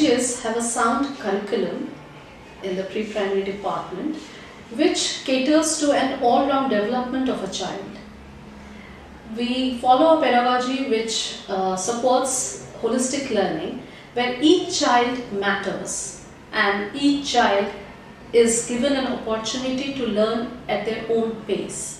schools have a sound curriculum in the pre-primary department which caters to an all-round development of a child. We follow a pedagogy which uh, supports holistic learning where each child matters and each child is given an opportunity to learn at their own pace.